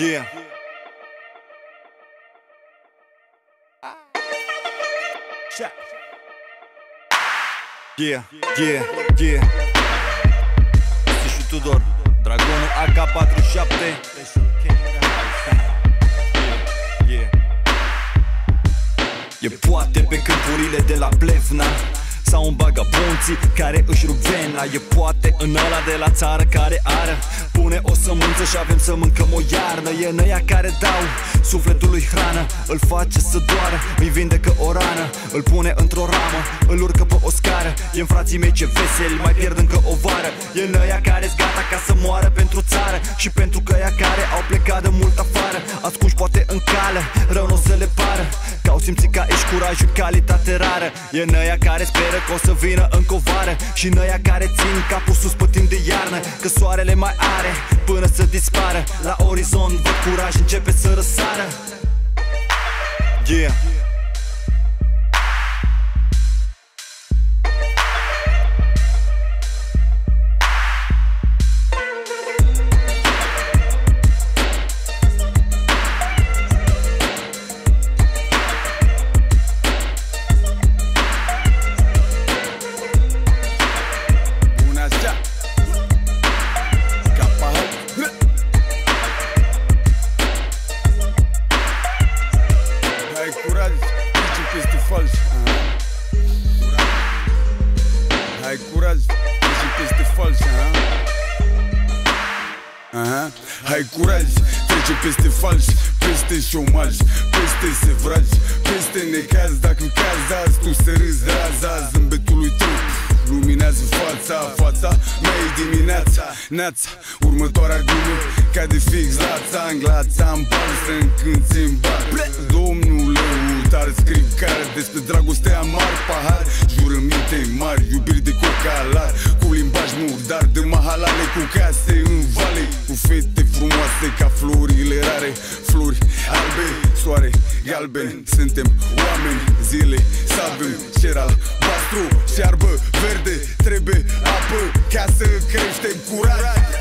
Yeah. Yeah, yeah, yeah Și Tudor, Dragonul AK-47 yeah. E poate pe câmpurile de la Plevna sau în bagabonții care își rup vena. E poate în ăla de la țară care are Pune o sămânță și avem să mâncăm o iarnă. E năia care dau sufletului hrană. Îl face să doară, îi vindecă o rană. Îl pune într-o ramă, îl urcă pe o scară. E în frații mei ce veseli, mai pierd încă o vară. E năia care gata ca să moară pentru țară. Și pentru că ea care au plecat de mult afară Ascunși poate în cală, rău nu o să le pară Că au simțit ca ești curajul calitate rară. E năia care speră că o să vină încă o vară Și năia care țin capul sus pe timp de iarnă Că soarele mai are până să dispară. La orizont văd curaj începe să răsară. Yeah fals Aha. Hai curaj, trece peste fals Aha. Aha. Hai curaj, trece peste fals Peste șomaj, peste sevraj Peste necaz, dacă caz azi Tu să râzi de azi, azi Zâmbetului tău Luminează fața, fața mea e dimineața Neața, următoarea glumă Cade fix la țanglața În bani să încânți în bar. Domnul lăutar scriu care Despre dragoste amar pahar Jurăminte mari, iubiri de cocalar Cu limbaj murdar de mahalale Cu case în vale Cu fete frumoase ca florile rare Flori albe, soare galben. Suntem oameni, zile să avem cer albastru Șearbă verde, trebuie apă Ca să creștem curaj